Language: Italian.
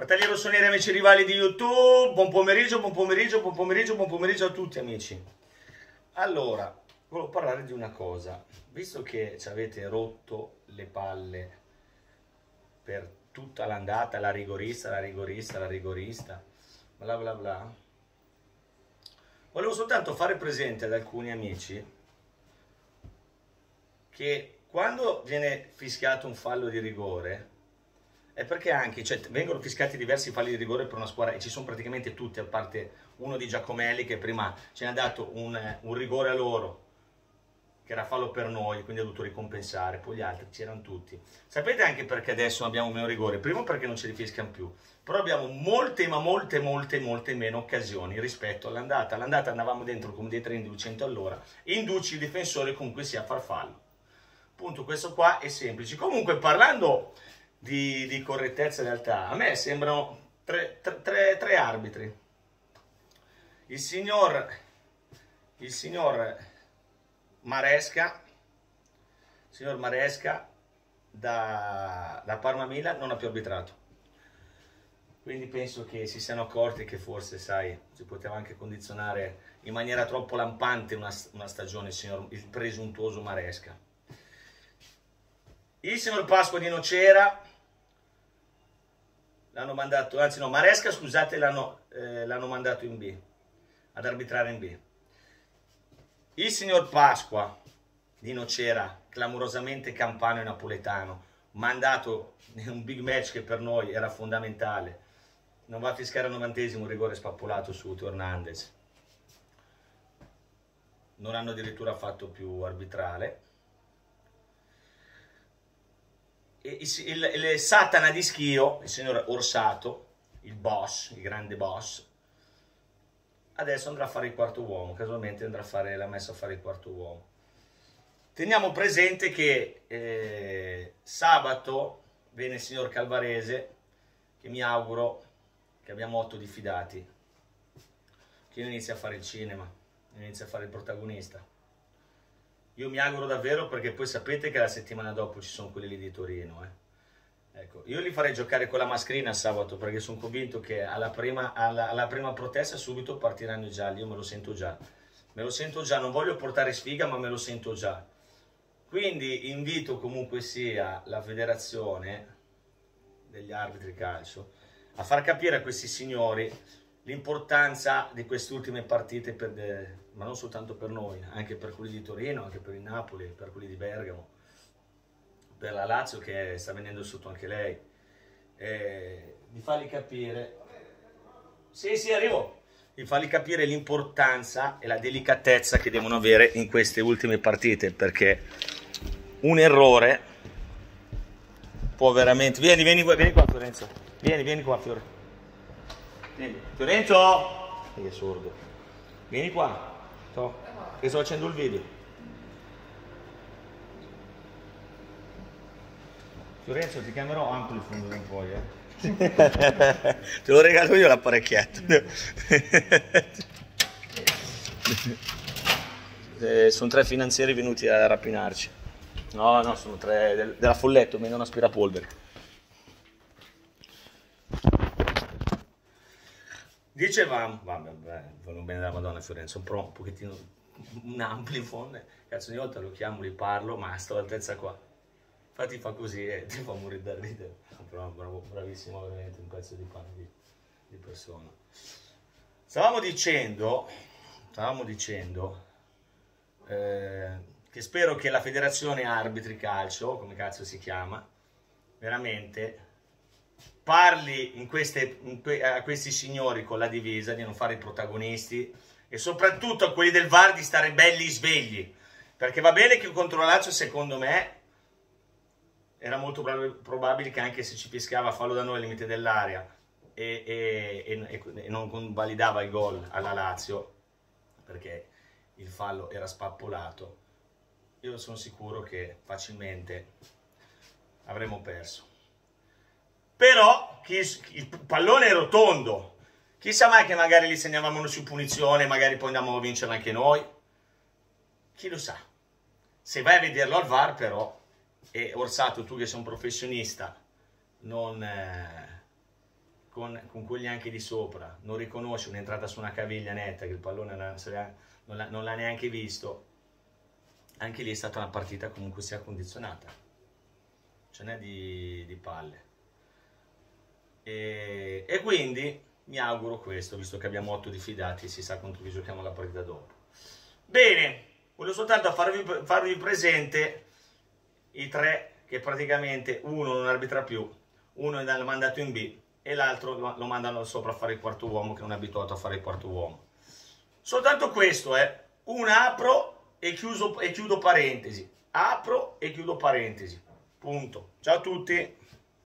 Fratelli rossoneri, amici rivali di YouTube, buon pomeriggio, buon pomeriggio, buon pomeriggio, buon pomeriggio a tutti amici. Allora, volevo parlare di una cosa. Visto che ci avete rotto le palle per tutta l'andata, la rigorista, la rigorista, la rigorista, bla bla bla, volevo soltanto fare presente ad alcuni amici che quando viene fischiato un fallo di rigore, è perché anche, cioè, vengono fiscati diversi falli di rigore per una squadra e ci sono praticamente tutti, a parte uno di Giacomelli che prima ce ne ha dato un, un rigore a loro, che era fallo per noi, quindi ha dovuto ricompensare, poi gli altri c'erano tutti. Sapete anche perché adesso abbiamo meno rigore? Primo perché non ce li fischiano più, però abbiamo molte, ma molte, molte, molte meno occasioni rispetto all'andata. All'andata andavamo dentro come dei treni di 200 all'ora, induci il difensore comunque sia a far fallo. Punto, questo qua è semplice. Comunque parlando di, di correttezza in realtà. A me sembrano tre, tre, tre, tre arbitri. Il signor, il signor Maresca, il signor Maresca da, da Parma Milan non ha più arbitrato. Quindi penso che si siano accorti che forse, sai, si poteva anche condizionare in maniera troppo lampante una, una stagione il, signor, il presuntuoso Maresca. Il signor Pasqua di Nocera l'hanno mandato, anzi no, Maresca scusate l'hanno, eh, mandato in B, ad arbitrare in B. Il signor Pasqua di Nocera, clamorosamente campano e napoletano, mandato in un big match che per noi era fondamentale, non va a fiscare al novantesimo un rigore spappolato su Teo Hernandez. Non hanno addirittura fatto più arbitrale il, il, il, Satana di Schio, il signor Orsato, il boss, il grande boss, adesso andrà a fare il quarto uomo, casualmente andrà a fare la messa a fare il quarto uomo. Teniamo presente che eh, sabato viene il signor Calvarese, che mi auguro che abbiamo otto diffidati, che inizia a fare il cinema, inizia a fare il protagonista. Io mi auguro davvero perché poi sapete che la settimana dopo ci sono quelli lì di Torino. Eh. Ecco, io li farei giocare con la mascherina sabato perché sono convinto che alla prima, alla, alla prima protesta subito partiranno i gialli, io me lo sento già. Me lo sento già, non voglio portare sfiga ma me lo sento già. Quindi invito comunque sia la federazione degli arbitri calcio a far capire a questi signori l'importanza di queste ultime partite de, ma non soltanto per noi, anche per quelli di Torino, anche per il Napoli, per quelli di Bergamo, per la Lazio che sta venendo sotto anche lei, eh, di fargli capire, sì sì arrivo, di fargli capire l'importanza e la delicatezza che devono avere in queste ultime partite, perché un errore può veramente... Vieni, vieni, vieni qua Fiorenzo, vieni, vieni qua Fiore. Vieni. Fiorenzo! Che è sordo. Vieni qua. Sto, che sto facendo il video. Fiorenzo ti chiamerò Amplifon un po', eh. Te lo regalo io l'apparecchietto. eh, sono tre finanzieri venuti a rapinarci. No, no, sono tre del, della Folletto, meno un aspirapolvere. Dicevamo, vabbè, vanno bene della Madonna Fiorenza, un, pro, un pochettino, un amplifone, cazzo ogni volta lo chiamo, li parlo, ma a sta altezza qua. Infatti fa così e ti fa morire da ridere. Però bravo, bravissimo, veramente un pezzo di pane di, di persona. Stavamo dicendo, stavamo dicendo eh, che spero che la federazione arbitri calcio, come cazzo si chiama, veramente parli in queste, in que, a questi signori con la divisa di non fare i protagonisti e soprattutto a quelli del VAR di stare belli svegli. Perché va bene che contro la Lazio, secondo me, era molto probabile che anche se ci piscava fallo da noi al limite dell'area e, e, e, e non convalidava il gol alla Lazio, perché il fallo era spappolato, io sono sicuro che facilmente avremmo perso però chi, il pallone è rotondo. Chissà mai che magari li segnavamo su punizione, magari poi andiamo a vincere anche noi. Chi lo sa? Se vai a vederlo al VAR però, e Orsato tu che sei un professionista, non, eh, con, con, quelli anche di sopra, non riconosce un'entrata su una caviglia netta, che il pallone non l'ha neanche visto, anche lì è stata una partita comunque sia condizionata. Ce n'è di, di palle. E, e, quindi mi auguro questo, visto che abbiamo 8 diffidati, si sa contro chi giochiamo la partita dopo. Bene, volevo soltanto farvi, farvi presente i tre che praticamente uno non arbitra più, uno è mandato in B e l'altro lo mandano sopra a fare il quarto uomo che non è abituato a fare il quarto uomo. Soltanto questo è eh. un apro e, chiuso, e chiudo parentesi. Apro e chiudo parentesi. Punto. Ciao a tutti.